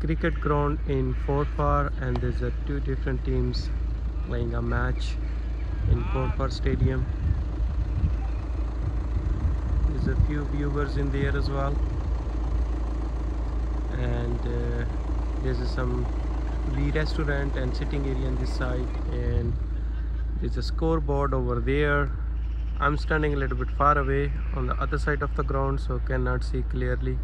cricket ground in Forfar and there's a two different teams playing a match in Forfar Stadium. There's a few viewers in there as well. And uh, there's some the restaurant and sitting area on this side and there's a scoreboard over there I'm standing a little bit far away on the other side of the ground so cannot see clearly